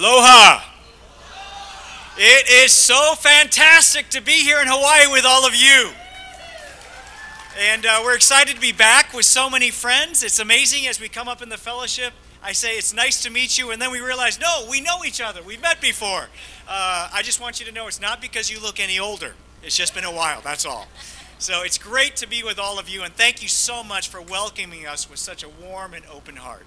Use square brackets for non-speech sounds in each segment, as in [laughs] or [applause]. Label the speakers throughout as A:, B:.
A: Aloha. It is so fantastic to be here in Hawaii with all of you. And uh, we're excited to be back with so many friends. It's amazing as we come up in the fellowship. I say, it's nice to meet you, and then we realize, no, we know each other. We've met before. Uh, I just want you to know it's not because you look any older, it's just been a while, that's all. So it's great to be with all of you, and thank you so much for welcoming us with such a warm and open heart.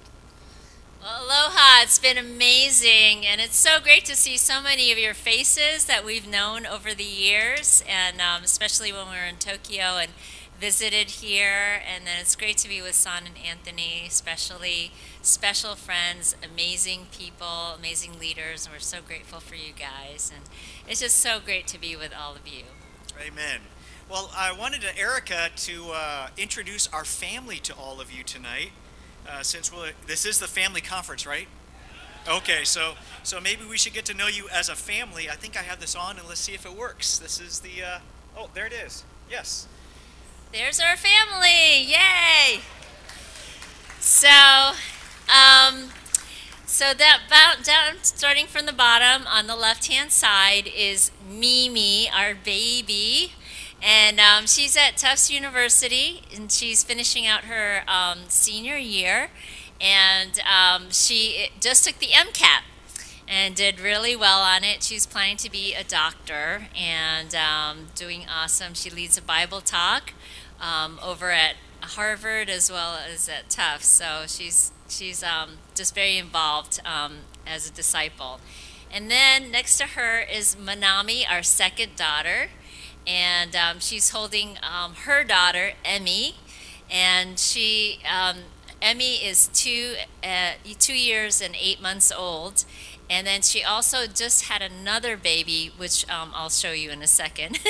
B: Aloha, it's been amazing, and it's so great to see so many of your faces that we've known over the years, and um, especially when we were in Tokyo and visited here. And then it's great to be with Son and Anthony, especially special friends, amazing people, amazing leaders, and we're so grateful for you guys. And it's just so great to be with all of you.
A: Amen. Well, I wanted to, Erica to uh, introduce our family to all of you tonight uh, since this is the family conference, right? Okay, so so maybe we should get to know you as a family. I think I have this on, and let's see if it works. This is the uh, oh, there it is. Yes.
B: There's our family! Yay! So, um, so that down, starting from the bottom on the left-hand side is Mimi, our baby. And um, she's at Tufts University, and she's finishing out her um, senior year. And um, she just took the MCAT and did really well on it. She's planning to be a doctor and um, doing awesome. She leads a Bible talk um, over at Harvard as well as at Tufts. So she's she's um, just very involved as a disciple. And then next to her is Manami, our second daughter and um, she's holding um, her daughter Emmy, and she um, Emmy is two uh, two years and eight months old, and then she also just had another baby, which um, I'll show you in a second. [laughs]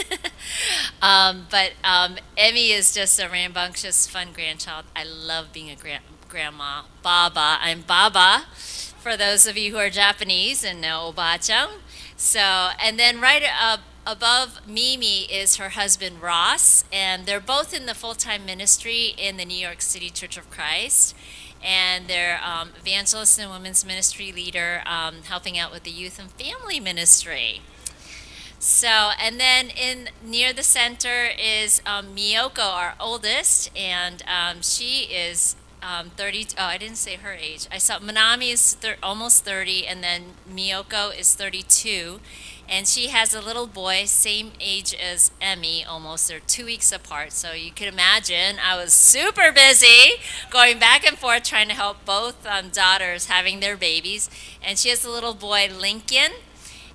B: Um, but um, Emmy is just a rambunctious, fun grandchild. I love being a grand grandma. Baba, I'm Baba. For those of you who are Japanese and know Obachan. So, and then right up above Mimi is her husband Ross, and they're both in the full time ministry in the New York City Church of Christ. And they're um, evangelist and women's ministry leader, um, helping out with the youth and family ministry. So, and then in near the center is um, Miyoko, our oldest, and um, she is um, 30. Oh, I didn't say her age. I saw Manami is almost 30, and then Miyoko is 32 and she has a little boy, same age as Emmy, almost. They're two weeks apart, so you can imagine I was super busy going back and forth trying to help both um, daughters having their babies. And she has a little boy, Lincoln.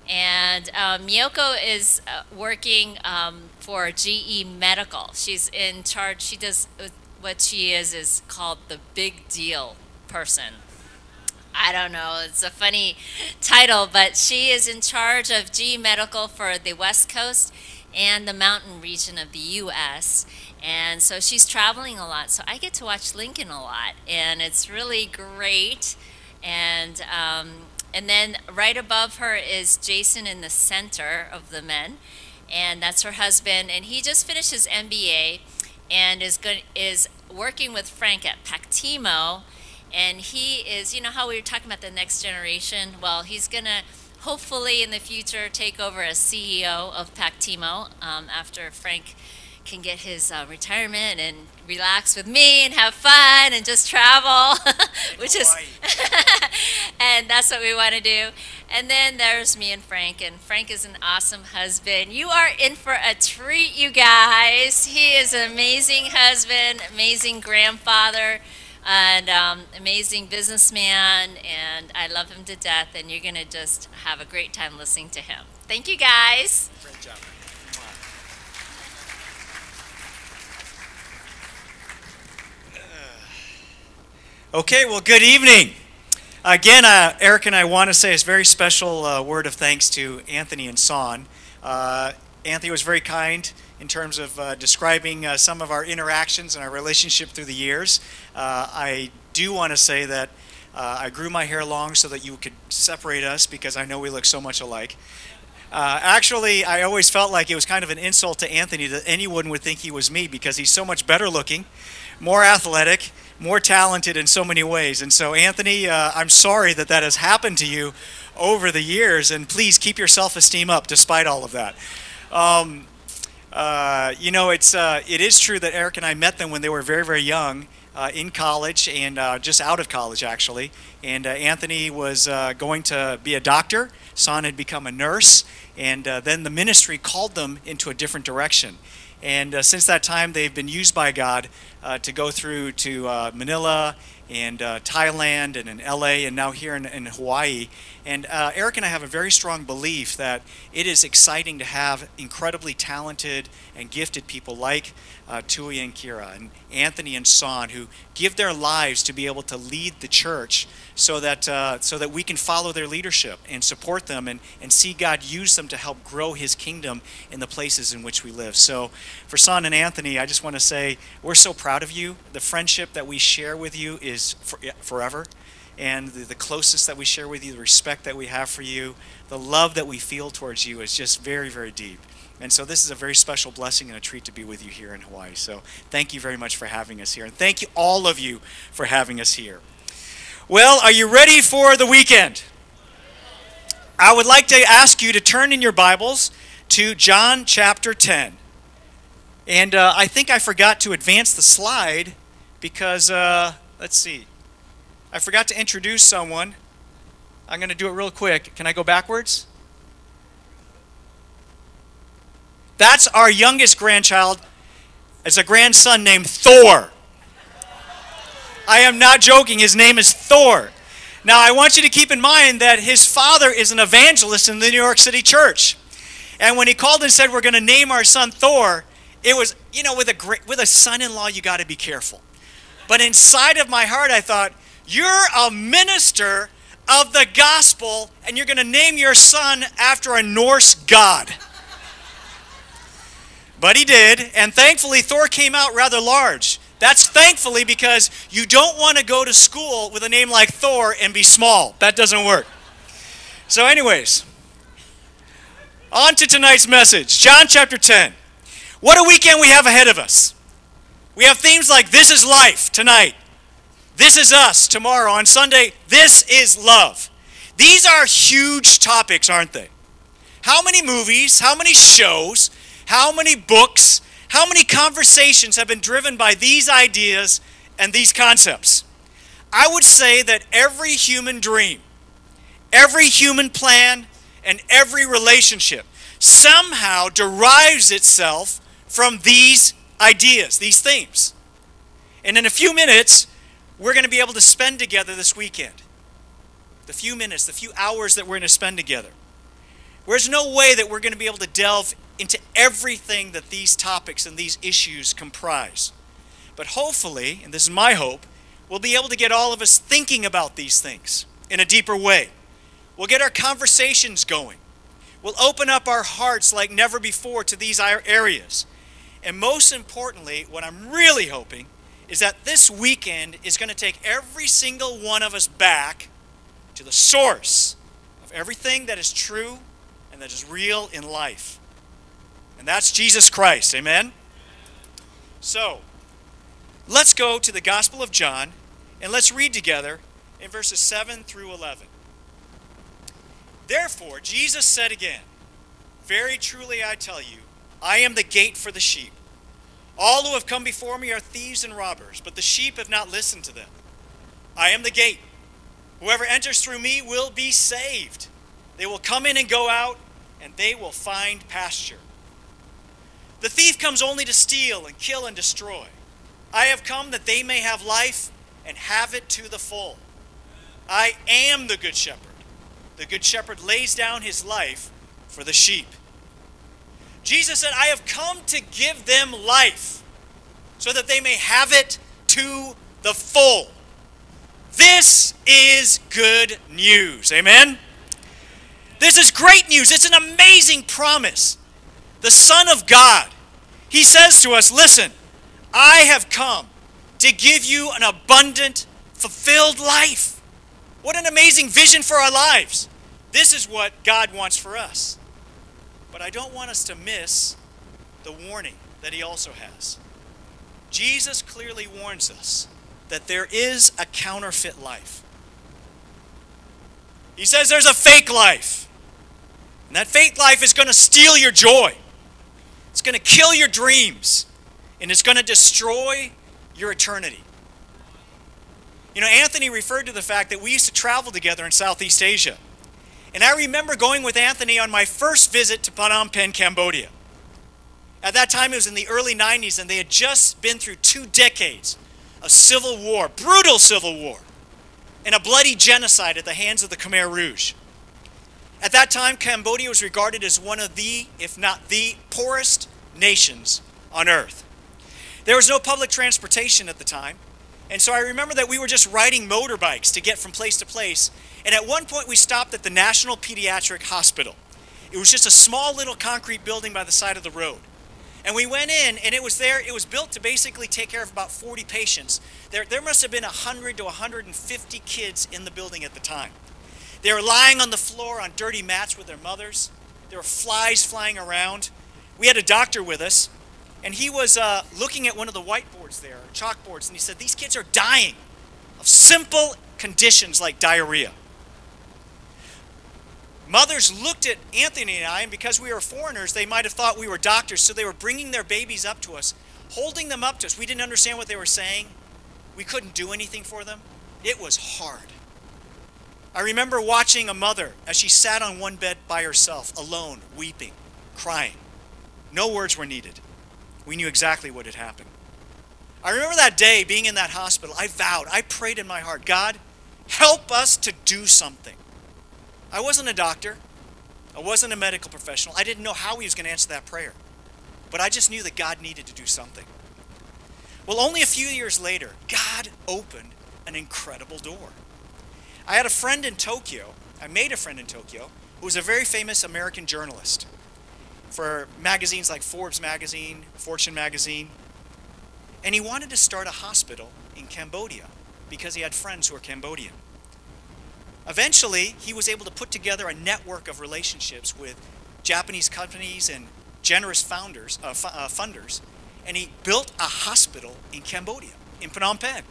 B: And uh, Miyoko is uh, working um, for GE Medical. She's in charge. She does what she is is called the big deal person. I don't know, it's a funny title, but she is in charge of GE Medical for the West Coast and the mountain region of the U.S. And so she's traveling a lot. So I get to watch Lincoln a lot, and it's really great. And um, and then right above her is Jason in the center of the men, and that's her husband. And he just finished his MBA, and is good is working with Frank at Pactimo and he is, you know how we were talking about the next generation? Well, he's going to hopefully in the future take over as CEO of Pactimo um, after Frank can get his uh, retirement and relax with me and have fun and just travel, [laughs] which is, [laughs] and that's what we want to do. And then there's me and Frank, and Frank is an awesome husband. You are in for a treat, you guys. He is an amazing husband, amazing grandfather and um, amazing businessman, and I love him to death, and you're going to just have a great time listening to him. Thank you, guys.
A: Great job. Okay, well, good evening. Again, uh, Erica and I want to say a very special uh, word of thanks to Anthony and Son. Uh, Anthony was very kind in terms of uh, describing uh, some of our interactions and our relationship through the years. Uh, I do want to say that uh, I grew my hair long so that you could separate us because I know we look so much alike. Uh, actually, I always felt like it was kind of an insult to Anthony that anyone would think he was me because he's so much better looking, more athletic, more talented in so many ways. And so, Anthony, uh, I'm sorry that that has happened to you over the years, and please keep your self esteem up despite all of that. Um, uh, you know, it's, uh, it is true that Erica and I met them when they were very, very young. Uh, in college and uh, just out of college, actually. And uh, Anthony was going to be a doctor. Son had become a nurse. And then the ministry called them into a different direction. And since that time, they've been used by God to go through to Manila and uh, Thailand and in LA and now here in, in Hawaii. And uh, Erica and I have a very strong belief that it is exciting to have incredibly talented and gifted people like uh, Tui and Kira and Anthony and Son who give their lives to be able to lead the church so that, uh, so that we can follow their leadership and support them and, and see God use them to help grow his kingdom in the places in which we live. So for Son and Anthony, I just want to say we're so proud of you. The friendship that we share with you is for, forever. And the, the closest that we share with you, the respect that we have for you, the love that we feel towards you is just very, very deep. And so this is a very special blessing and a treat to be with you here in Hawaii. So thank you very much for having us here. And thank you, all of you, for having us here. Well, are you ready for the weekend? I would like to ask you to turn in your Bibles to John chapter 10. And uh, I think I forgot to advance the slide because, uh, let's see, I forgot to introduce someone. I'm going to do it real quick. Can I go backwards? That's our youngest grandchild. It's a grandson named Thor. I am not joking. His name is Thor. Now, I want you to keep in mind that his father is an evangelist in the New York City church. And when he called and said, We're going to name our son Thor, it was, you know, with a, with a son in law, you got to be careful. But inside of my heart, I thought, You're a minister of the gospel, and you're going to name your son after a Norse god. But he did, and thankfully, Thor came out rather large. That's thankfully because you don't want to go to school with a name like Thor and be small. That doesn't work. So, anyways, on to tonight's message John chapter 10. What a weekend we have ahead of us. We have themes like This is Life tonight, This is Us tomorrow. On Sunday, This is Love. These are huge topics, aren't they? How many movies, how many shows, how many books, how many conversations have been driven by these ideas and these concepts? I would say that every human dream, every human plan, and every relationship somehow derives itself from these ideas, these themes. And in a few minutes, we're going to be able to spend together this weekend. The few minutes, the few hours that we're going to spend together. There's no way that we're going to be able to delve into everything that these topics and these issues comprise. But hopefully, and this is my hope, we'll be able to get all of us thinking about these things in a deeper way. We'll get our conversations going. We'll open up our hearts like never before to these areas. And most importantly, what I'm really hoping is that this weekend is going to take every single one of us back to the source of everything that is true and that is real in life and that's Jesus Christ. Amen? So, let's go to the Gospel of John and let's read together in verses 7 through 11. Therefore, Jesus said again, Very truly I tell you, I am the gate for the sheep. All who have come before me are thieves and robbers, but the sheep have not listened to them. I am the gate. Whoever enters through me will be saved. They will come in and go out, and they will find pasture. The thief comes only to steal and kill and destroy. I have come that they may have life and have it to the full. I am the good shepherd. The good shepherd lays down his life for the sheep. Jesus said, I have come to give them life so that they may have it to the full. This is good news. Amen? This is great news. It's an amazing promise the Son of God, he says to us, Listen, I have come to give you an abundant, fulfilled life. What an amazing vision for our lives. This is what God wants for us. But I don't want us to miss the warning that he also has. Jesus clearly warns us that there is a counterfeit life. He says there's a fake life. And that fake life is going to steal your joy. It's going to kill your dreams. And it's going to destroy your eternity. You know, Anthony referred to the fact that we used to travel together in Southeast Asia. And I remember going with Anthony on my first visit to Phnom Penh, Cambodia. At that time, it was in the early 90s, and they had just been through two decades of civil war, brutal civil war, and a bloody genocide at the hands of the Khmer Rouge. At that time, Cambodia was regarded as one of the, if not the, poorest nations on earth. There was no public transportation at the time, and so I remember that we were just riding motorbikes to get from place to place. And at one point, we stopped at the National Pediatric Hospital. It was just a small little concrete building by the side of the road. And we went in, and it was there. It was built to basically take care of about 40 patients. There, there must have been 100 to 150 kids in the building at the time. They were lying on the floor on dirty mats with their mothers. There were flies flying around. We had a doctor with us, and he was uh, looking at one of the whiteboards there, chalkboards, and he said, These kids are dying of simple conditions like diarrhea. Mothers looked at Anthony and I, and because we were foreigners, they might have thought we were doctors, so they were bringing their babies up to us, holding them up to us. We didn't understand what they were saying. We couldn't do anything for them. It was hard. I remember watching a mother as she sat on one bed by herself, alone, weeping, crying. No words were needed. We knew exactly what had happened. I remember that day being in that hospital. I vowed, I prayed in my heart, God, help us to do something. I wasn't a doctor, I wasn't a medical professional. I didn't know how he was going to answer that prayer. But I just knew that God needed to do something. Well, only a few years later, God opened an incredible door. I had a friend in Tokyo, I made a friend in Tokyo, who was a very famous American journalist for magazines like Forbes magazine, Fortune magazine. And he wanted to start a hospital in Cambodia because he had friends who were Cambodian. Eventually, he was able to put together a network of relationships with Japanese companies and generous founders, uh, uh, funders, and he built a hospital in Cambodia, in Phnom Penh.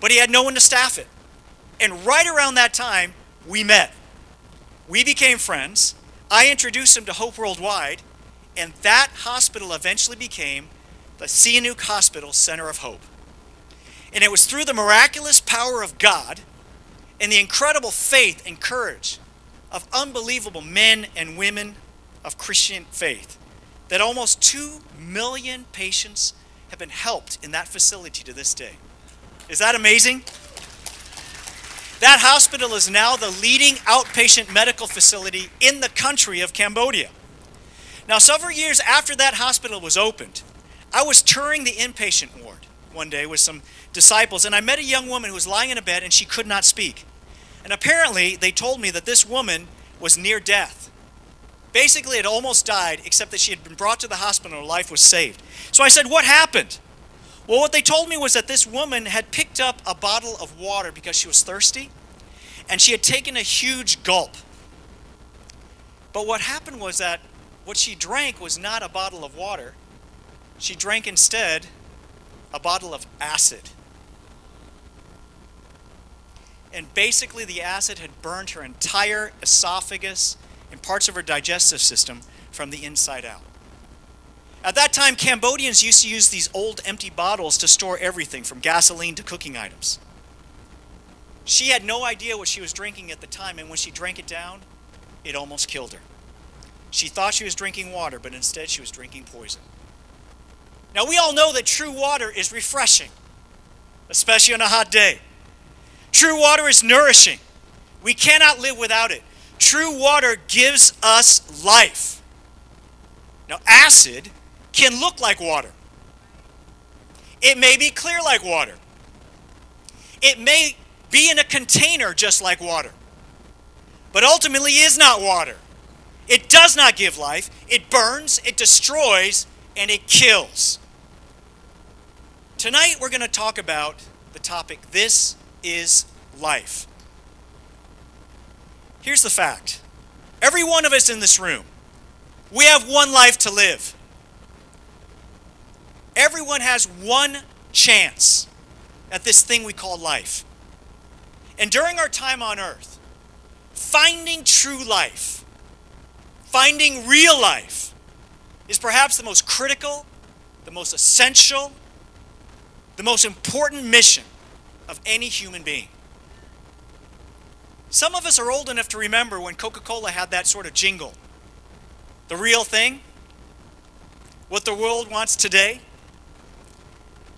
A: But he had no one to staff it. And right around that time, we met. We became friends. I introduced him to Hope Worldwide, and that hospital eventually became the Sihanouk Hospital Center of Hope. And it was through the miraculous power of God and the incredible faith and courage of unbelievable men and women of Christian faith that almost 2 million patients have been helped in that facility to this day. Is that amazing? That hospital is now the leading outpatient medical facility in the country of Cambodia. Now, several years after that hospital was opened, I was touring the inpatient ward one day with some disciples, and I met a young woman who was lying in a bed and she could not speak. And apparently, they told me that this woman was near death. Basically, had almost died, except that she had been brought to the hospital and her life was saved. So I said, What happened? Well, what they told me was that this woman had picked up a bottle of water because she was thirsty, and she had taken a huge gulp. But what happened was that what she drank was not a bottle of water. She drank instead a bottle of acid. And basically, the acid had burned her entire esophagus and parts of her digestive system from the inside out. At that time, Cambodians used to use these old empty bottles to store everything from gasoline to cooking items. She had no idea what she was drinking at the time, and when she drank it down, it almost killed her. She thought she was drinking water, but instead she was drinking poison. Now, we all know that true water is refreshing, especially on a hot day. True water is nourishing. We cannot live without it. True water gives us life. Now, acid can look like water. It may be clear like water. It may be in a container just like water. But ultimately is not water. It does not give life. It burns, it destroys, and it kills. Tonight we're going to talk about the topic this is life. Here's the fact. Every one of us in this room, we have one life to live. Everyone has one chance at this thing we call life. And during our time on earth, finding true life, finding real life, is perhaps the most critical, the most essential, the most important mission of any human being. Some of us are old enough to remember when Coca Cola had that sort of jingle. The real thing, what the world wants today.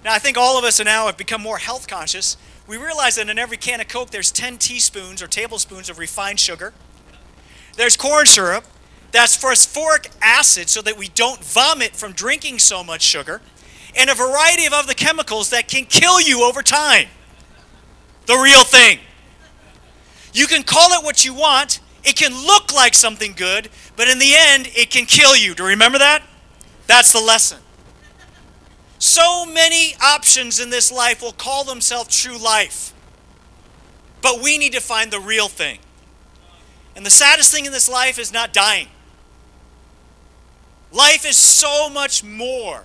A: Now, I think all of us now have become more health conscious. We realize that in every can of Coke, there's 10 teaspoons or tablespoons of refined sugar. There's corn syrup. That's phosphoric acid so that we don't vomit from drinking so much sugar. And a variety of other chemicals that can kill you over time. The real thing. You can call it what you want. It can look like something good, but in the end, it can kill you. Do you remember that? That's the lesson. So many options in this life will call themselves true life. But we need to find the real thing. And the saddest thing in this life is not dying. Life is so much more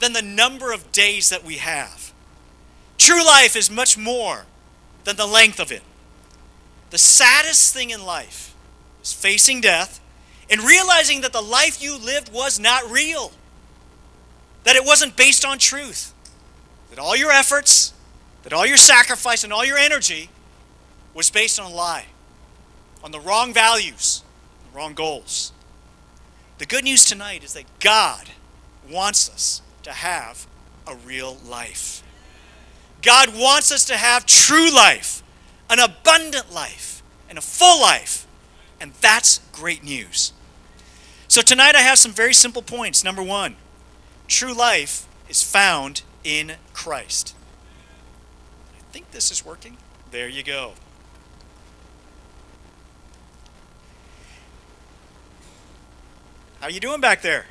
A: than the number of days that we have. True life is much more than the length of it. The saddest thing in life is facing death and realizing that the life you lived was not real, that it wasn't based on truth, that all your efforts, that all your sacrifice, and all your energy was based on a lie, on the wrong values, the wrong goals. The good news tonight is that God wants us to have a real life. God wants us to have true life an abundant life and a full life. And that's great news. So tonight I have some very simple points. Number one, true life is found in Christ. I think this is working. There you go. How are you doing back there?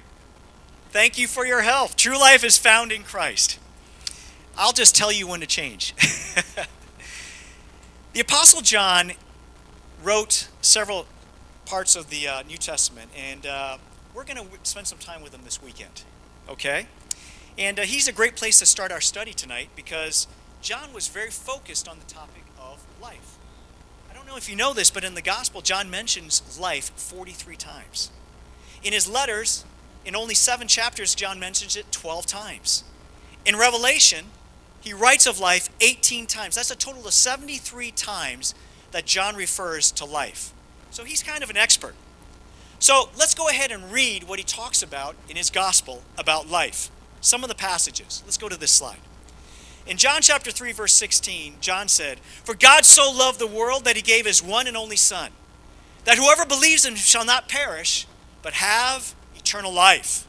A: Thank you for your help. True life is found in Christ. I'll just tell you when to change. [laughs] The Apostle John wrote several parts of the uh, New Testament, and uh, we're going to spend some time with him this weekend. Okay? And uh, he's a great place to start our study tonight because John was very focused on the topic of life. I don't know if you know this, but in the Gospel, John mentions life 43 times. In his letters, in only seven chapters, John mentions it 12 times. In Revelation, he writes of life 18 times. That's a total of 73 times that John refers to life. So he's kind of an expert. So let's go ahead and read what he talks about in his gospel about life. Some of the passages. Let's go to this slide. In John chapter 3 verse 16, John said, "For God so loved the world that he gave his one and only son, that whoever believes in him shall not perish, but have eternal life."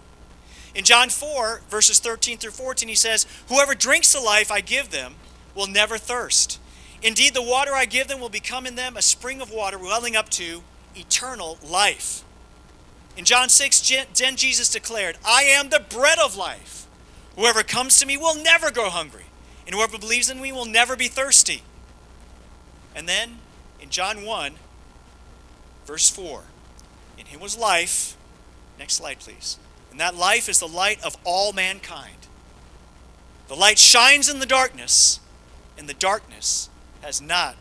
A: In John 4, verses 13 through 14, he says, Whoever drinks the life I give them will never thirst. Indeed, the water I give them will become in them a spring of water welling up to eternal life. In John 6, then Jesus declared, I am the bread of life. Whoever comes to me will never go hungry, and whoever believes in me will never be thirsty. And then in John 1, verse 4, in him was life. Next slide, please. And that life is the light of all mankind. The light shines in the darkness, and the darkness has not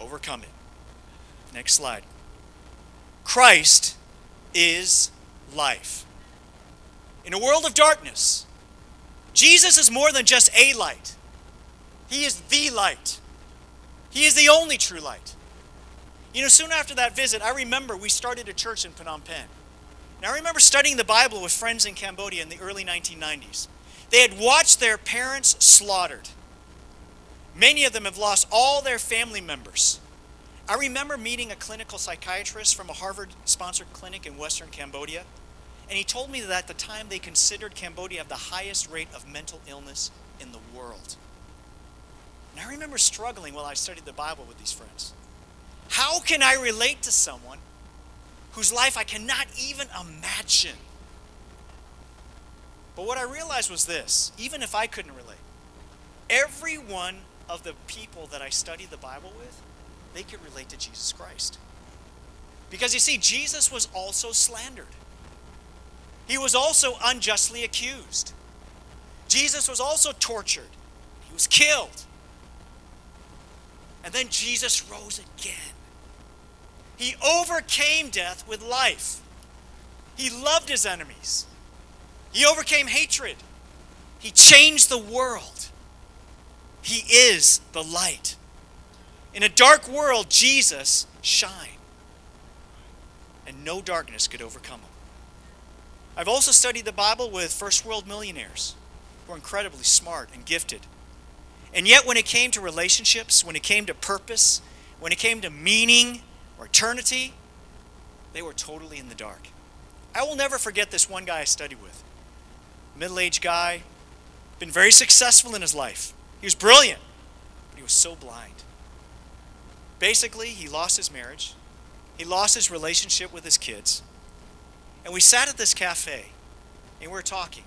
A: overcome it. Next slide. Christ is life. In a world of darkness, Jesus is more than just a light. He is the light. He is the only true light. You know, soon after that visit, I remember we started a church in Phnom Penh. Now, I remember studying the Bible with friends in Cambodia in the early 1990s. They had watched their parents slaughtered. Many of them have lost all their family members. I remember meeting a clinical psychiatrist from a Harvard sponsored clinic in Western Cambodia, and he told me that at the time they considered Cambodia the highest rate of mental illness in the world. And I remember struggling while I studied the Bible with these friends. How can I relate to someone whose life I cannot even imagine. But what I realized was this even if I couldn't relate, every one of the people that I studied the Bible with, they could relate to Jesus Christ. Because you see, Jesus was also slandered, he was also unjustly accused. Jesus was also tortured, he was killed. And then Jesus rose again. He overcame death with life. He loved his enemies. He overcame hatred. He changed the world. He is the light. In a dark world, Jesus shined. And no darkness could overcome him. I've also studied the Bible with first world millionaires who are incredibly smart and gifted. And yet, when it came to relationships, when it came to purpose, when it came to meaning or eternity, they were totally in the dark. I will never forget this one guy I studied with. Middle aged guy, been very successful in his life. He was brilliant, but he was so blind. Basically, he lost his marriage, he lost his relationship with his kids. And we sat at this cafe and we were talking.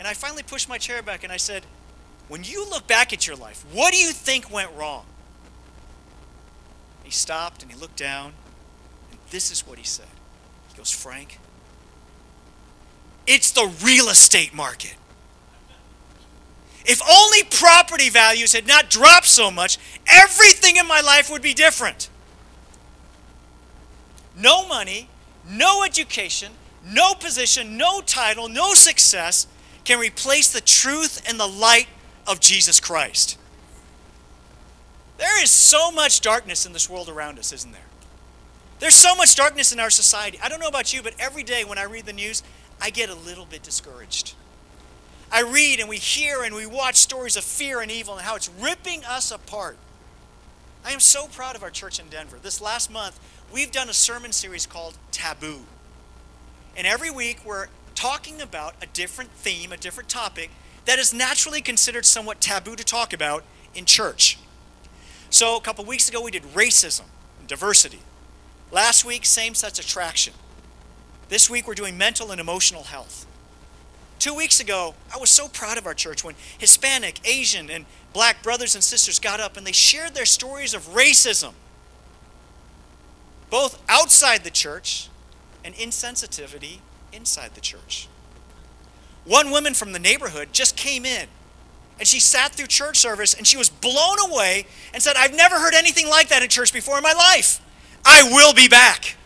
A: And I finally pushed my chair back and I said, When you look back at your life, what do you think went wrong? He stopped and he looked down, and this is what he said. He goes, Frank, it's the real estate market. If only property values had not dropped so much, everything in my life would be different. No money, no education, no position, no title, no success can replace the truth and the light of Jesus Christ. There is so much darkness in this world around us, isn't there? There's so much darkness in our society. I don't know about you, but every day when I read the news, I get a little bit discouraged. I read and we hear and we watch stories of fear and evil and how it's ripping us apart. I am so proud of our church in Denver. This last month, we've done a sermon series called Taboo. And every week, we're talking about a different theme, a different topic that is naturally considered somewhat taboo to talk about in church. So, a couple weeks ago, we did racism and diversity. Last week, same sex attraction. This week, we're doing mental and emotional health. Two weeks ago, I was so proud of our church when Hispanic, Asian, and black brothers and sisters got up and they shared their stories of racism, both outside the church and insensitivity inside the church. One woman from the neighborhood just came in and she sat through church service and she was blown away and said, I've never heard anything like that in church before in my life. I will be back.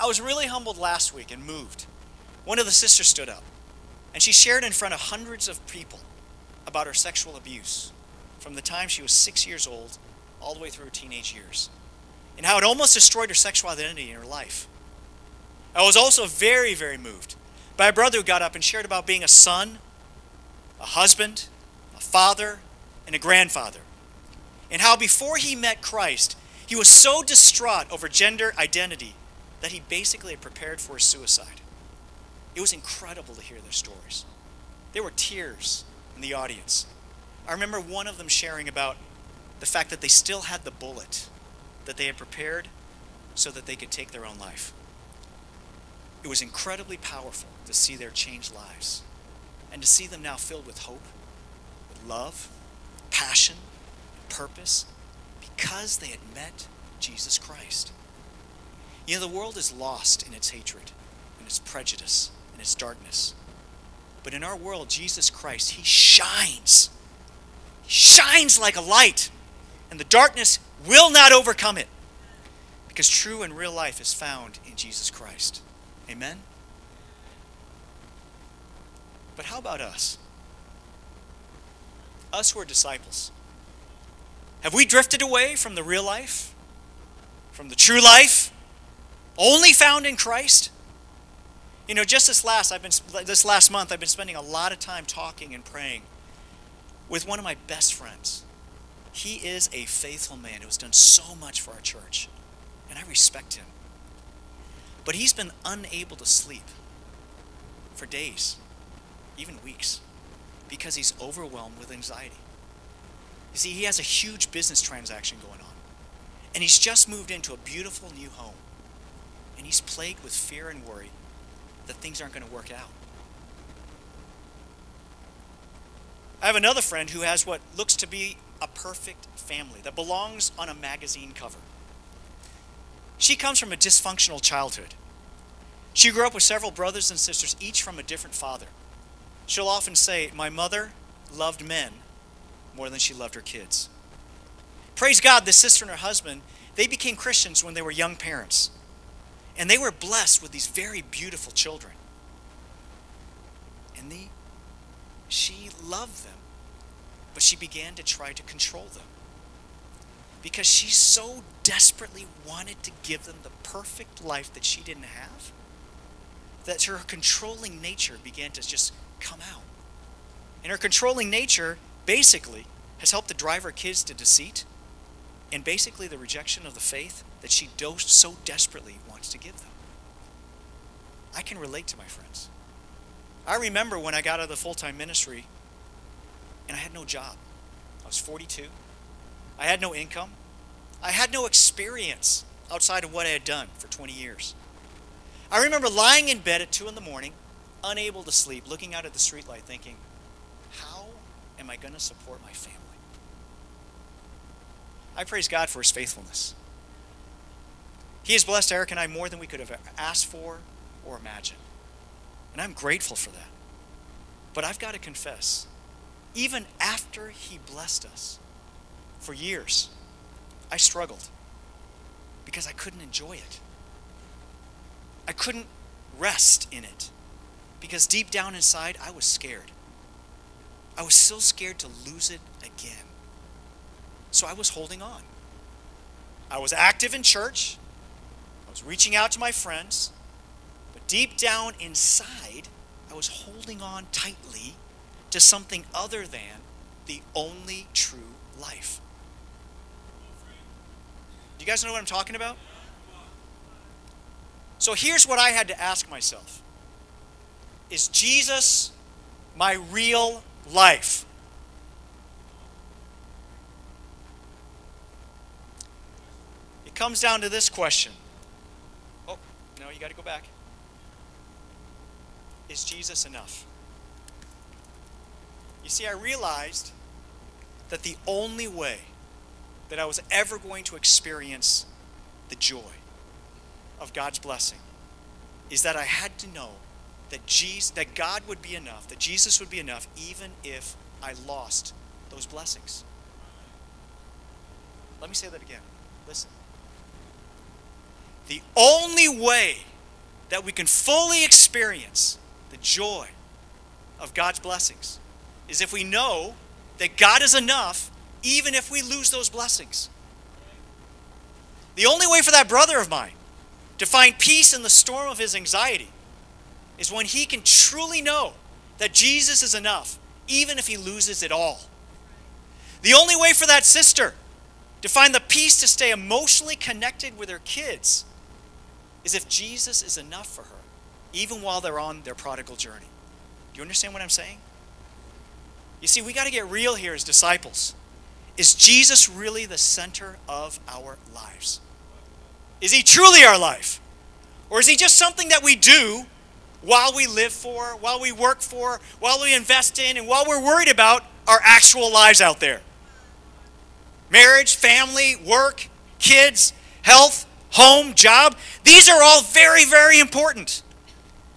A: I was really humbled last week and moved one of the sisters stood up and she shared in front of hundreds of people about her sexual abuse from the time she was six years old all the way through her teenage years and how it almost destroyed her sexual identity in her life. I was also very, very moved by a brother who got up and shared about being a son, a husband, a father, and a grandfather. And how before he met Christ, he was so distraught over gender identity that he basically had prepared for suicide. It was incredible to hear their stories. There were tears in the audience. I remember one of them sharing about the fact that they still had the bullet that they had prepared so that they could take their own life. It was incredibly powerful to see their changed lives and to see them now filled with hope, with love, passion, and purpose because they had met Jesus Christ. You know, the world is lost in its hatred and its prejudice and its darkness. But in our world, Jesus Christ, He shines. He shines like a light, and the darkness will not overcome it. Because true and real life is found in Jesus Christ. Amen? But how about us? Us who are disciples. Have we drifted away from the real life? From the true life? Only found in Christ? You know, just this last I've been this last month I've been spending a lot of time talking and praying with one of my best friends. He is a faithful man who has done so much for our church, and I respect him. But he's been unable to sleep for days, even weeks, because he's overwhelmed with anxiety. You see, he has a huge business transaction going on, and he's just moved into a beautiful new home, and he's plagued with fear and worry that things aren't going to work out. I have another friend who has what looks to be a perfect family that belongs on a magazine cover. She comes from a dysfunctional childhood. She grew up with several brothers and sisters, each from a different father. She'll often say, My mother loved men more than she loved her kids. Praise God, this sister and her husband, they became Christians when they were young parents. And they were blessed with these very beautiful children. And she loved them, but she began to try to control them. Because she so desperately wanted to give them the perfect life that she didn't have, that her controlling nature began to just come out. And her controlling nature basically has helped to drive her kids to deceit and basically the rejection of the faith that she dosed so desperately wants to give them. I can relate to my friends. I remember when I got out of the full time ministry and I had no job. I was 42. I had no income. I had no experience outside of what I had done for 20 years. I remember lying in bed at 2 in the morning, unable to sleep, looking out at the streetlight, thinking, how am I going to support my family? I praise God for his faithfulness. He has blessed Erica and I more than we could have asked for or imagined. And I'm grateful for that. But I've got to confess, even after he blessed us for years, I struggled because I couldn't enjoy it. I couldn't rest in it because deep down inside, I was scared. I was so scared to lose it again. So I was holding on. I was active in church, I was reaching out to my friends, but deep down inside, I was holding on tightly to something other than the only true life. Do you guys know what I'm talking about? So here's what I had to ask myself Is Jesus my real life? Comes down to this question. Oh, no, you got to go back. Is Jesus enough? You see, I realized that the only way that I was ever going to experience the joy of God's blessing is that I had to know that Jesus, that God would be enough, that Jesus would be enough, even if I lost those blessings. Let me say that again. Listen. The only way that we can fully experience the joy of God's blessings is if we know that God is enough even if we lose those blessings. The only way for that brother of mine to find peace in the storm of his anxiety is when he can truly know that Jesus is enough, even if he loses it all. The only way for that sister to find the peace to stay emotionally connected with her kids is if Jesus is enough for her, even while they're on their prodigal journey. Do you understand what I'm saying? You see, we got to get real here as disciples. Is Jesus really the center of our lives? Is he truly our life? Or is he just something that we do while we live for, while we work for, while we invest in, and while we're worried about our actual lives out there? Marriage, family, work, kids, health, home, job. These are all very, very important.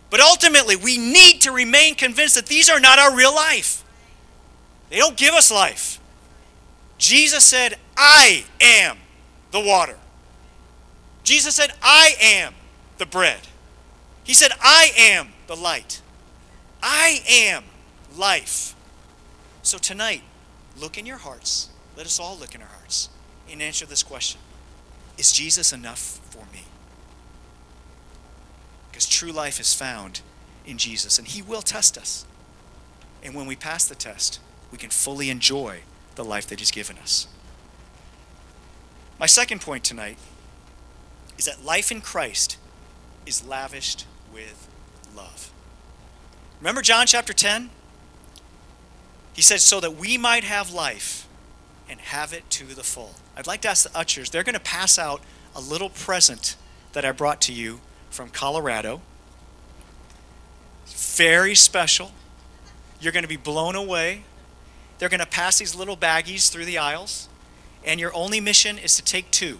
A: But ultimately, we need to remain convinced that these are not our real life. They don't give us life. Jesus said, I am the water. Jesus said, I am the bread. He said, I am the light. I am life. So tonight, look in your hearts. Let us all look in our hearts and answer this question Is Jesus enough for me? Because true life is found in Jesus, and He will test us. And when we pass the test, we can fully enjoy the life that He's given us. My second point tonight is that life in Christ is lavished with love. Remember John chapter 10? He said, so that we might have life and have it to the full. I'd like to ask the ushers, they're going to pass out a little present that I brought to you from Colorado. Very special. You're going to be blown away. They're going to pass these little baggies through the aisles, and your only mission is to take two.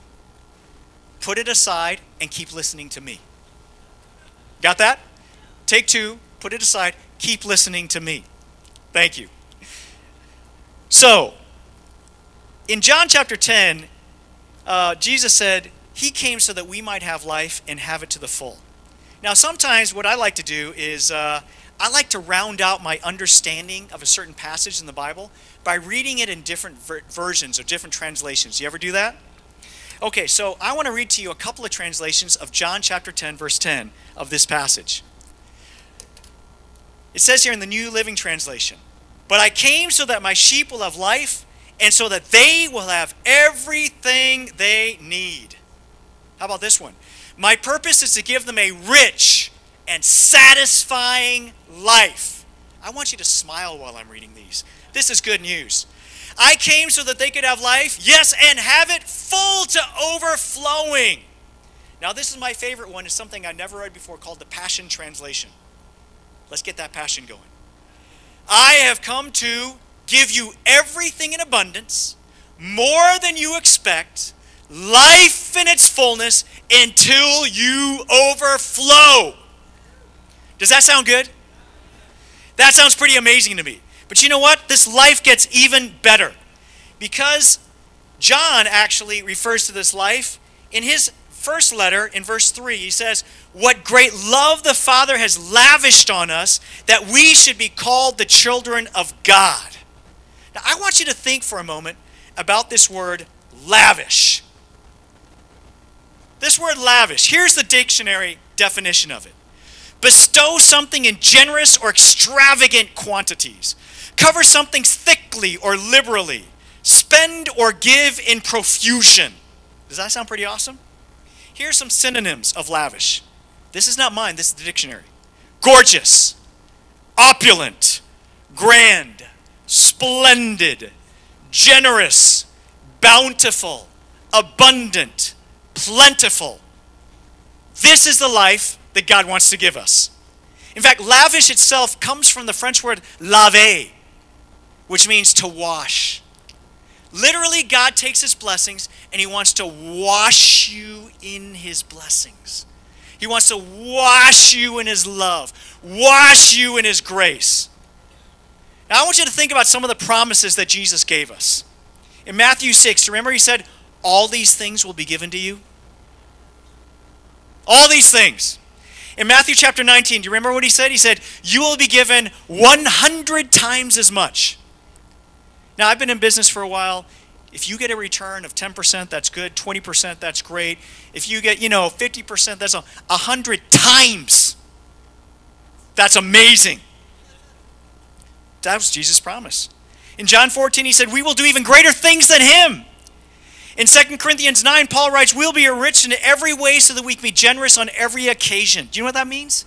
A: Put it aside and keep listening to me. Got that? Take two, put it aside, keep listening to me. Thank you. So, in John chapter 10, uh, Jesus said, He came so that we might have life and have it to the full. Now, sometimes what I like to do is uh, I like to round out my understanding of a certain passage in the Bible by reading it in different ver- versions or different translations. You ever do that? Okay, so I want to read to you a couple of translations of John chapter 10, verse 10 of this passage. It says here in the New Living Translation, But I came so that my sheep will have life and so that they will have everything they need. How about this one? My purpose is to give them a rich and satisfying life. I want you to smile while I'm reading these. This is good news. I came so that they could have life, yes, and have it full to overflowing. Now, this is my favorite one. It's something I never read before called the Passion Translation. Let's get that passion going. I have come to give you everything in abundance, more than you expect, life in its fullness until you overflow. Does that sound good? That sounds pretty amazing to me. But you know what? This life gets even better. Because John actually refers to this life in his first letter in verse 3. He says, What great love the Father has lavished on us that we should be called the children of God. Now, I want you to think for a moment about this word lavish. This word lavish, here's the dictionary definition of it bestow something in generous or extravagant quantities, cover something thickly or liberally, spend or give in profusion. Does that sound pretty awesome? Here are some synonyms of lavish. This is not mine, this is the dictionary gorgeous, opulent, grand, splendid, generous, bountiful, abundant, plentiful. This is the life that God wants to give us. In fact, lavish itself comes from the French word laver, which means to wash. Literally, God takes his blessings and he wants to wash you in his blessings. He wants to wash you in his love, wash you in his grace. Now, I want you to think about some of the promises that Jesus gave us. In Matthew 6, remember he said, All these things will be given to you? All these things. In Matthew chapter 19, do you remember what he said? He said, You will be given 100 times as much. Now, I've been in business for a while. If you get a return of 10%, that's good. 20%, that's great. If you get, you know, 50%, that's a 100 times. That's amazing. That was Jesus' promise. In John 14, he said, We will do even greater things than him. In 2 Corinthians 9, Paul writes, We'll be enriched in every way so that we can be generous on every occasion. Do you know what that means?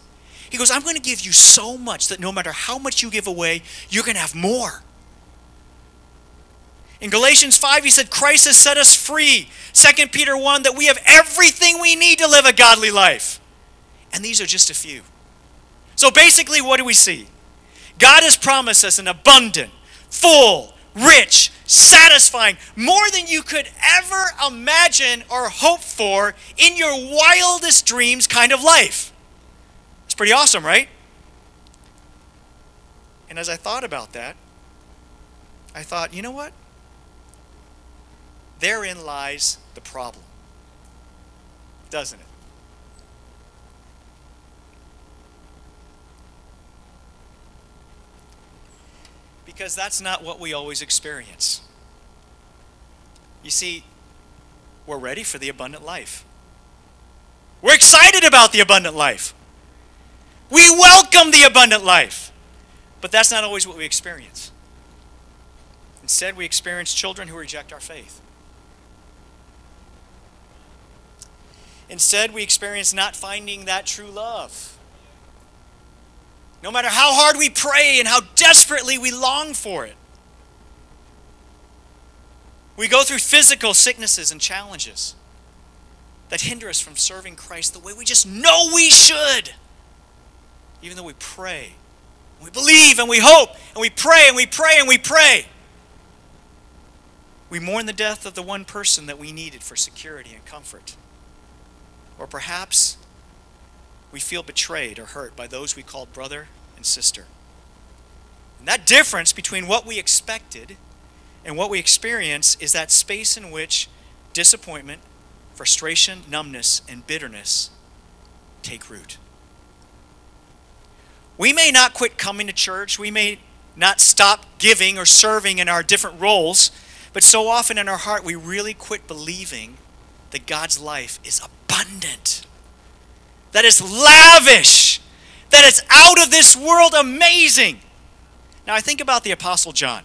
A: He goes, I'm going to give you so much that no matter how much you give away, you're going to have more. In Galatians 5, he said, Christ has set us free. 2 Peter 1, that we have everything we need to live a godly life. And these are just a few. So basically, what do we see? God has promised us an abundant, full, rich, satisfying, more than you could ever imagine or hope for in your wildest dreams kind of life. It's pretty awesome, right? And as I thought about that, I thought, you know what? Therein lies the problem, doesn't it? Because that's not what we always experience. You see, we're ready for the abundant life. We're excited about the abundant life. We welcome the abundant life. But that's not always what we experience. Instead, we experience children who reject our faith. Instead, we experience not finding that true love. No matter how hard we pray and how desperately we long for it, we go through physical sicknesses and challenges that hinder us from serving Christ the way we just know we should. Even though we pray, we believe and we hope, and we pray and we pray and we pray. We mourn the death of the one person that we needed for security and comfort. Or perhaps we feel betrayed or hurt by those we call brother and sister. And that difference between what we expected and what we experience is that space in which disappointment, frustration, numbness, and bitterness take root. We may not quit coming to church. We may not stop giving or serving in our different roles, but so often in our heart we really quit believing that God's life is abundant, that is lavish, that is out of this world amazing. Now I think about the Apostle John.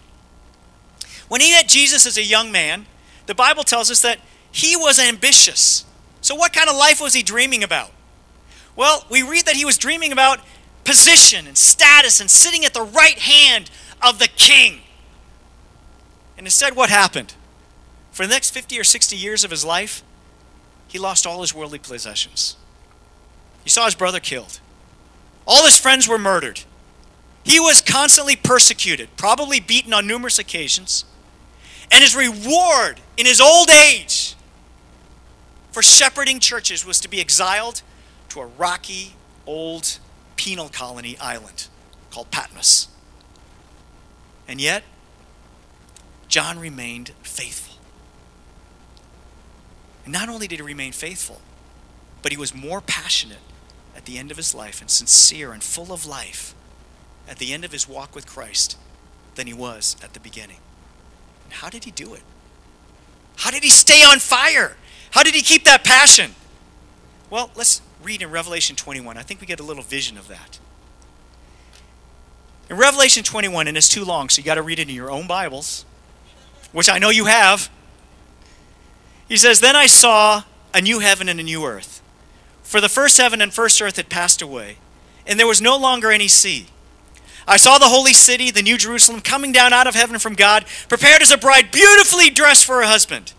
A: When he met Jesus as a young man, the Bible tells us that he was ambitious. So, what kind of life was he dreaming about? Well, we read that he was dreaming about position and status and sitting at the right hand of the king. And instead, what happened? For the next 50 or 60 years of his life, he lost all his worldly possessions. He saw his brother killed. All his friends were murdered. He was constantly persecuted, probably beaten on numerous occasions. And his reward in his old age for shepherding churches was to be exiled to a rocky, old penal colony island called Patmos. And yet, John remained faithful. And not only did he remain faithful, but he was more passionate at the end of his life and sincere and full of life at the end of his walk with Christ than he was at the beginning. And how did he do it? How did he stay on fire? How did he keep that passion? Well, let's read in Revelation 21. I think we get a little vision of that. In Revelation 21, and it's too long, so you got to read it in your own Bibles, which I know you have. He says, Then I saw a new heaven and a new earth. For the first heaven and first earth had passed away, and there was no longer any sea. I saw the holy city, the new Jerusalem, coming down out of heaven from God, prepared as a bride, beautifully dressed for her husband.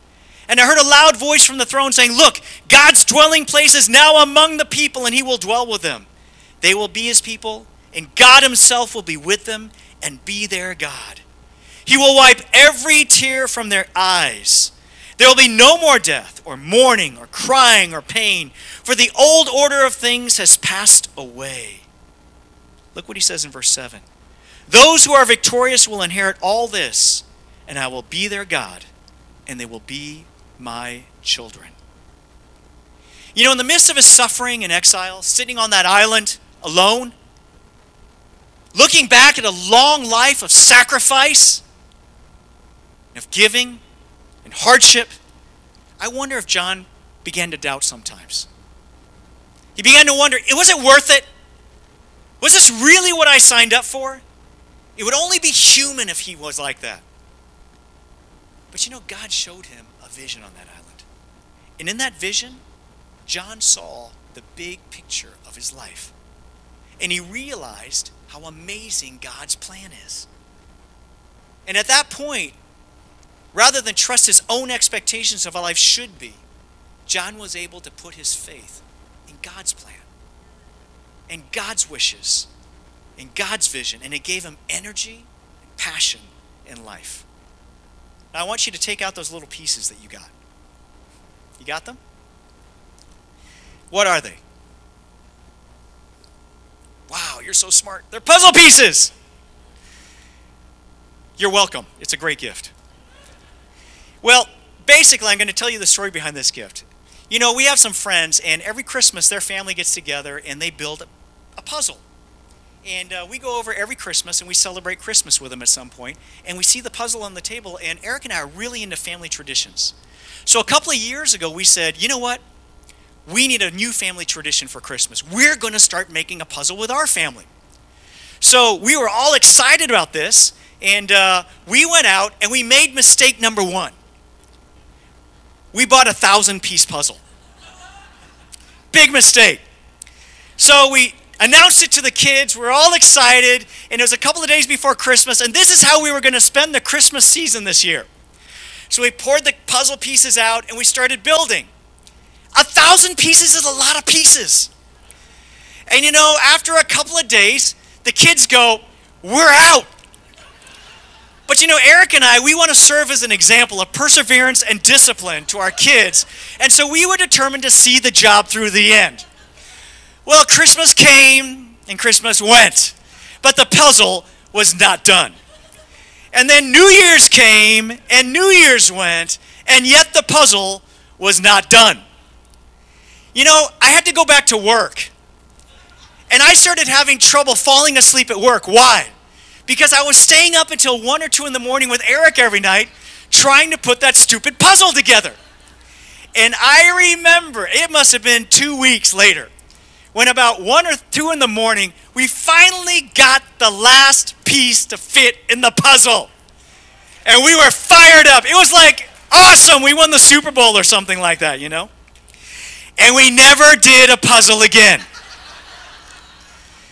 A: And I heard a loud voice from the throne saying, Look, God's dwelling place is now among the people, and he will dwell with them. They will be his people, and God himself will be with them and be their God. He will wipe every tear from their eyes. There will be no more death, or mourning, or crying, or pain, for the old order of things has passed away. Look what he says in verse 7. Those who are victorious will inherit all this, and I will be their God, and they will be my children. You know, in the midst of his suffering and exile, sitting on that island alone, looking back at a long life of sacrifice, of giving, and hardship, I wonder if John began to doubt sometimes. He began to wonder It was it worth it? Was this really what I signed up for? It would only be human if he was like that. But you know, God showed him a vision on that island. And in that vision, John saw the big picture of his life. And he realized how amazing God's plan is. And at that point, rather than trust his own expectations of how life should be, John was able to put his faith in God's plan and God's wishes and God's vision. And it gave him energy and passion in life. Now I want you to take out those little pieces that you got. You got them? What are they? Wow, you're so smart. They're puzzle pieces. You're welcome. It's a great gift. Well, basically, I'm going to tell you the story behind this gift. You know, we have some friends, and every Christmas, their family gets together and they build a puzzle. And uh, we go over every Christmas and we celebrate Christmas with them at some point. And we see the puzzle on the table. And Erica and I are really into family traditions. So a couple of years ago, we said, you know what? We need a new family tradition for Christmas. We're going to start making a puzzle with our family. So we were all excited about this. And uh, we went out and we made mistake number one. We bought a thousand piece puzzle. Big mistake. So we announced it to the kids. We are all excited, and it was a couple of days before Christmas, and this is how we were going to spend the Christmas season this year. So we poured the puzzle pieces out and we started building. A thousand pieces is a lot of pieces. And you know, after a couple of days, the kids go, We're out. But you know, Erica and I, we want to serve as an example of perseverance and discipline to our kids. And so we were determined to see the job through the end. Well, Christmas came and Christmas went, but the puzzle was not done. And then New Year's came and New Year's went, And yet the puzzle was not done. You know, I had to go back to work. And I started having trouble falling asleep at work. Why? Because I was staying up until 1 or 2 in the morning with Erica every night trying to put that stupid puzzle together. And I remember, it must have been two weeks later, when about 1 or 2 in the morning, we finally got the last piece to fit in the puzzle. And we were fired up. It was like awesome. We won the Super Bowl or something like that, you know? And we never did a puzzle again.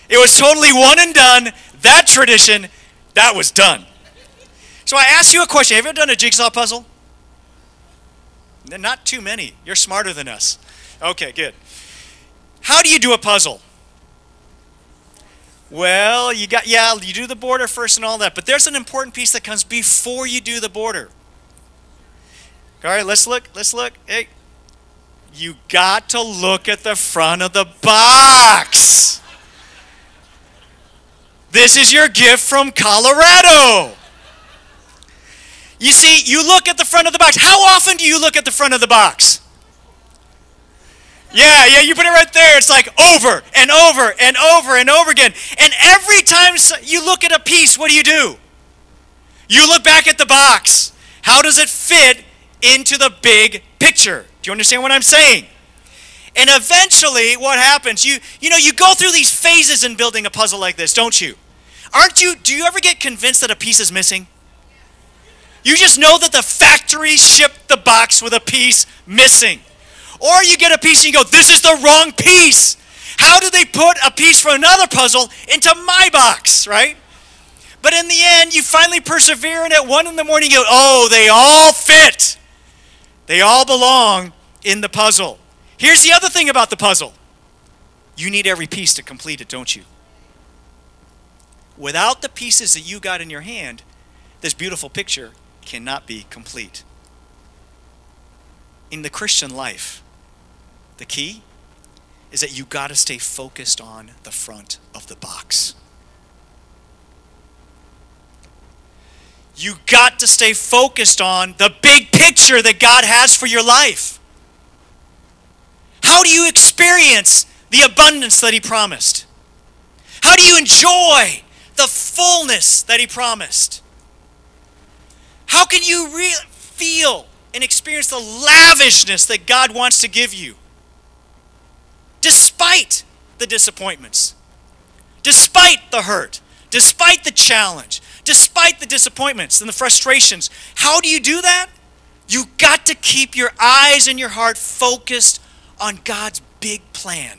A: It was totally one and done. That tradition, that was done. So I ask you a question. Have you ever done a jigsaw puzzle? Not too many. You're smarter than us. Okay, good. How do you do a puzzle? Well, you got yeah, you do the border first and all that, but there's an important piece that comes before you do the border. All right, let's look. Let's look. Hey, you got to look at the front of the box. This is your gift from Colorado. You see, you look at the front of the box. How often do you look at the front of the box? Yeah, yeah, you put it right there. It's like over and over and over and over again. And every time you look at a piece, what do you do? You look back at the box. How does it fit into the big picture? Do you understand what I'm saying? And eventually, what happens? You you know, you go through these phases in building a puzzle like this, don't you? Aren't you do you ever get convinced that a piece is missing? You just know that the factory shipped the box with a piece missing. Or you get a piece and you go, this is the wrong piece. How do they put a piece from another puzzle into my box, right? But in the end, you finally persevere, and at one in the morning, you go, oh, they all fit. They all belong in the puzzle. Here's the other thing about the puzzle you need every piece to complete it, don't you? Without the pieces that you got in your hand, this beautiful picture cannot be complete. In the Christian life, the key is that you got to stay focused on the front of the box. You got to stay focused on the big picture that God has for your life. How do you experience the abundance that He promised? How do you enjoy the fullness that He promised? How can you re- feel and experience the lavishness that God wants to give you? Despite the disappointments, despite the hurt, despite the challenge, despite the disappointments and the frustrations. How do you do that? You got to keep your eyes and your heart focused on God's big plan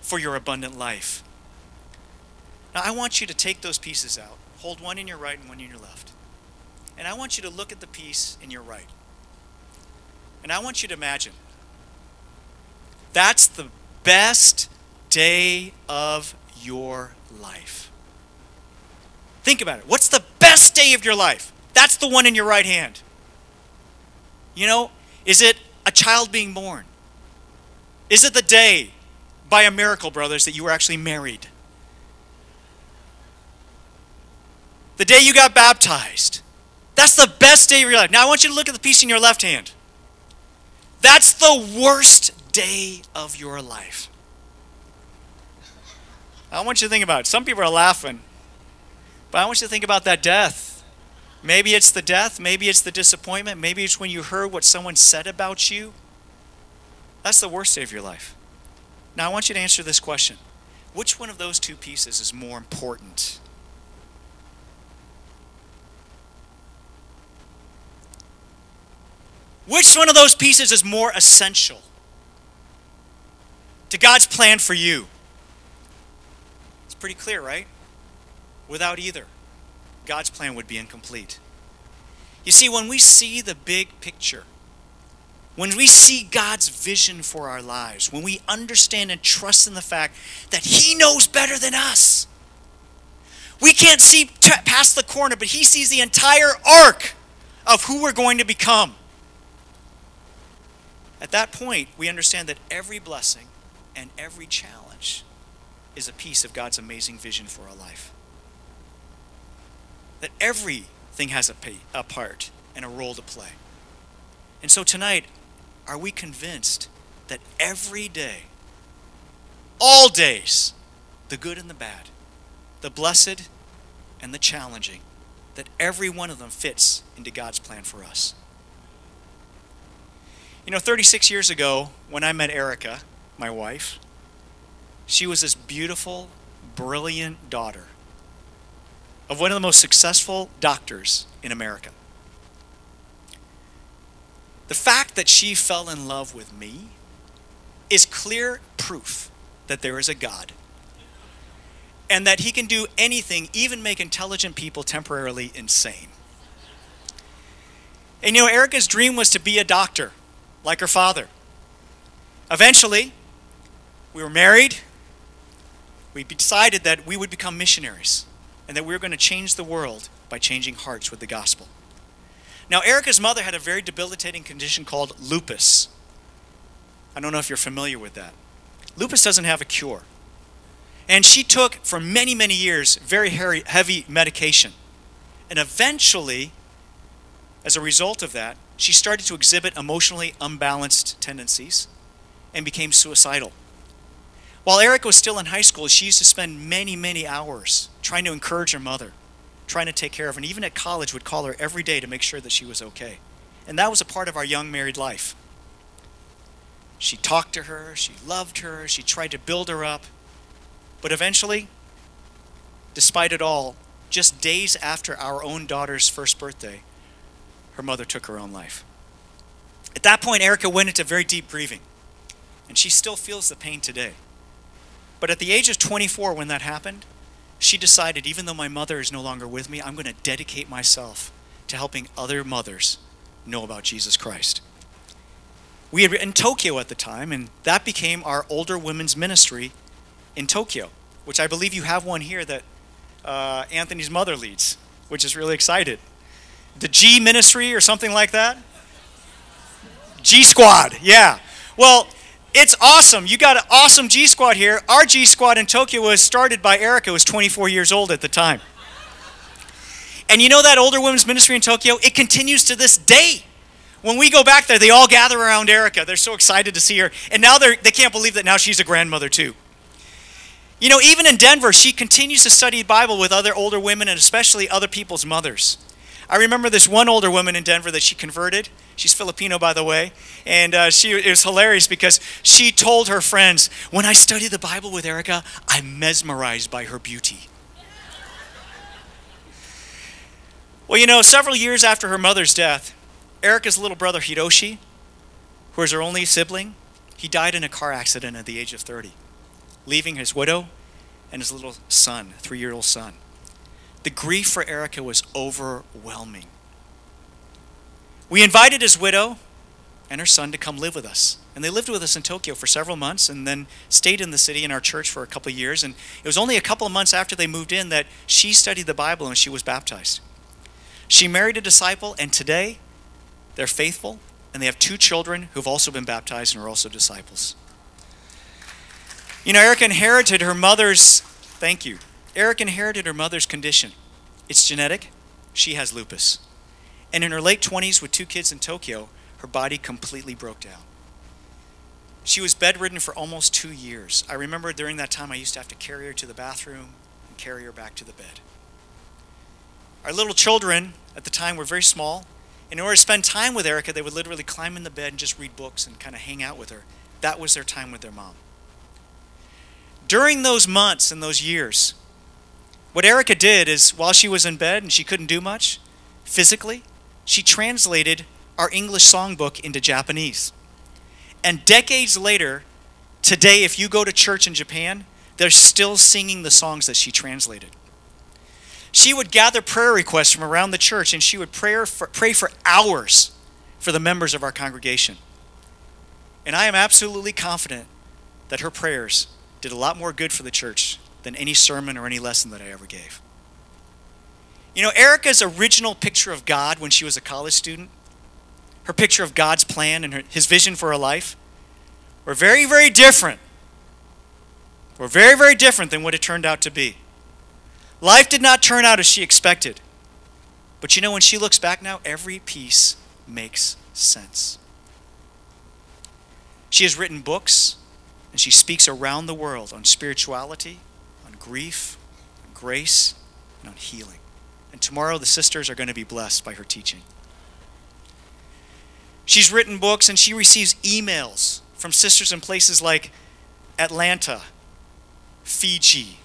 A: for your abundant life. Now, I want you to take those pieces out. Hold one in your right and one in your left. And I want you to look at the piece in your right. And I want you to imagine that's the best day of your life. Think about it. What's the best day of your life? That's the one in your right hand. You know, is it a child being born? Is it the day, by a miracle, brothers, that you were actually married? The day you got baptized? That's the best day of your life. Now I want you to look at the piece in your left hand. That's the worst day of your life. I want you to think about it. Some people are laughing, but I want you to think about that death. Maybe it's the death, maybe it's the disappointment, maybe it's when you heard what someone said about you. That's the worst day of your life. Now I want you to answer this question Which one of those two pieces is more important? Which one of those pieces is more essential to God's plan for you? It's pretty clear, right? Without either, God's plan would be incomplete. You see, when we see the big picture, when we see God's vision for our lives, when we understand and trust in the fact that He knows better than us, we can't see past the corner, but He sees the entire arc of who we're going to become. At that point, we understand that every blessing and every challenge is a piece of God's amazing vision for our life. That everything has a, pay, a part and a role to play. And so tonight, are we convinced that every day, all days, the good and the bad, the blessed and the challenging, that every one of them fits into God's plan for us? You know, 36 years ago, when I met Erica, my wife, she was this beautiful, brilliant daughter of one of the most successful doctors in America. The fact that she fell in love with me is clear proof that there is a God and that he can do anything, even make intelligent people temporarily insane. And you know, Erica's dream was to be a doctor, like her father. Eventually, we were married. We decided that we would become missionaries and that we were going to change the world by changing hearts with the gospel. Now, Erica's mother had a very debilitating condition called lupus. I don't know if you're familiar with that. Lupus doesn't have a cure. And she took, for many, many years, very heavy medication. And eventually, as a result of that, she started to exhibit emotionally unbalanced tendencies and became suicidal. While Erica was still in high school, she used to spend many, many hours trying to encourage her mother trying to take care of and even at college would call her every day to make sure that she was okay. And that was a part of our young married life. She talked to her, she loved her, she tried to build her up. But eventually, despite it all, just days after our own daughter's first birthday, her mother took her own life. At that point, Erica went into very deep grieving, and she still feels the pain today. But at the age of 24, when that happened, she decided, even though my mother is no longer with me, I'm going to dedicate myself to helping other mothers know about Jesus Christ. We had in Tokyo at the time, and that became our older women's ministry in Tokyo, which I believe you have one here that uh, Anthony's mother leads, which is really excited. The G ministry or something like that? G Squad, yeah. Well, it's awesome. You got an awesome G Squad here. Our G Squad in Tokyo was started by Erica, who was 24 years old at the time. And you know that older women's ministry in Tokyo? It continues to this day. When we go back there, they all gather around Erica. They're so excited to see her. And now they they can't believe that now she's a grandmother too. You know, even in Denver, she continues to study Bible with other older women and especially other people's mothers. I remember this one older woman in Denver that she converted. She's Filipino, by the way. And uh, she, it was hilarious because she told her friends, When I study the Bible with Erica, I'm mesmerized by her beauty. well, you know, several years after her mother's death, Erica's little brother, Hiroshi, who was her only sibling, he died in a car accident at the age of 30, leaving his widow and his little son, three year old son. The grief for Erica was overwhelming. We invited his widow and her son to come live with us. And they lived with us in Tokyo for several months and then stayed in the city in our church for a couple of years. And it was only a couple of months after they moved in that she studied the Bible and she was baptized. She married a disciple, and today they're faithful and they have two children who've also been baptized and are also disciples. You know, Erica inherited her mother's, thank you, Erica inherited her mother's condition. It's genetic. She has lupus. And in her late 20s, with two kids in Tokyo, her body completely broke down. She was bedridden for almost two years. I remember during that time, I used to have to carry her to the bathroom and carry her back to the bed. Our little children at the time were very small. In order to spend time with Erica, they would literally climb in the bed and just read books and kind of hang out with her. That was their time with their mom. During those months and those years, what Erica did is, while she was in bed and she couldn't do much physically, she translated our English songbook into Japanese. And decades later, today, if you go to church in Japan, they're still singing the songs that she translated. She would gather prayer requests from around the church and she would pray for, pray for hours for the members of our congregation. And I am absolutely confident that her prayers did a lot more good for the church than any sermon or any lesson that I ever gave. You know, Erica's original picture of God when she was a college student, her picture of God's plan and her, his vision for her life, were very, very different. Were very, very different than what it turned out to be. Life did not turn out as she expected. But you know, when she looks back now, every piece makes sense. She has written books and she speaks around the world on spirituality, on grief, on grace, and on healing. And tomorrow the sisters are going to be blessed by her teaching. She's written books and she receives emails from sisters in places like Atlanta, Fiji,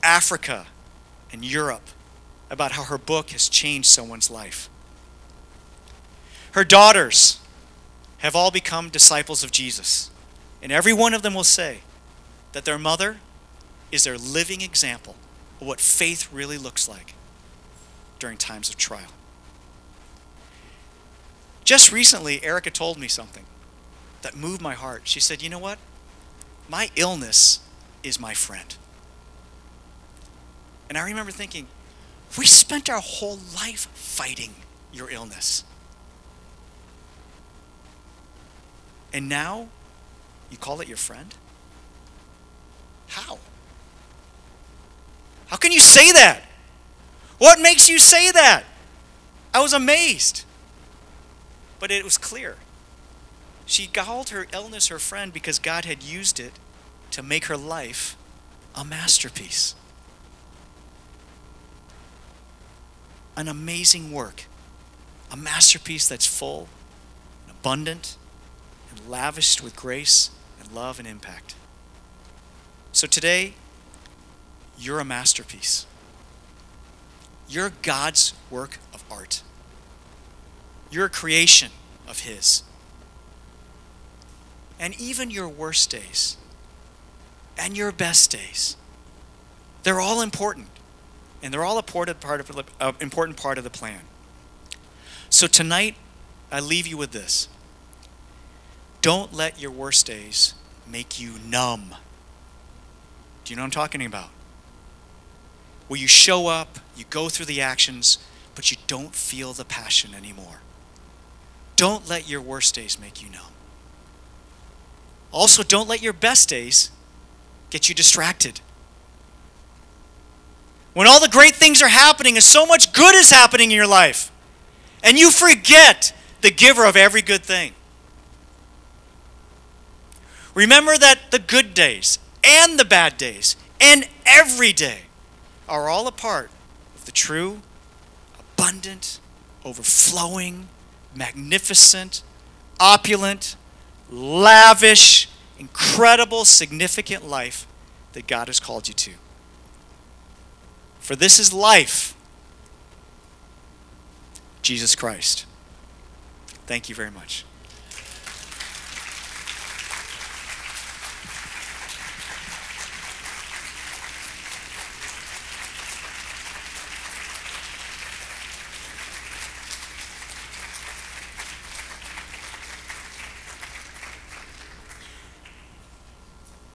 A: Africa, and Europe about how her book has changed someone's life. Her daughters have all become disciples of Jesus, and every one of them will say that their mother is their living example of what faith really looks like during times of trial. Just recently, Erica told me something that moved my heart. She said, You know what? My illness is my friend. And I remember thinking, we spent our whole life fighting your illness. And now you call it your friend? How? How can you say that? What makes you say that? I was amazed. But it was clear. She called her illness her friend because God had used it to make her life a masterpiece. An amazing work. A masterpiece that's full, and abundant, and lavished with grace and love and impact. So today, you're a masterpiece. You're God's work of art. You're a creation of His. And even your worst days and your best days, they're all important. And they're all a important part of, uh, important part of the plan. So tonight, I leave you with this. Don't let your worst days make you numb. Do you know what I'm talking about? Where you show up, you go through the actions, but you don't feel the passion anymore. Don't let your worst days make you numb. Also, don't let your best days get you distracted. When all the great things are happening and so much good is happening in your life, and you forget the giver of every good thing. Remember that the good days and the bad days and every day are all a part of the true, abundant, overflowing, magnificent, opulent, lavish, incredible, significant life that God has called you to. For this is life, Jesus Christ. Thank you very much.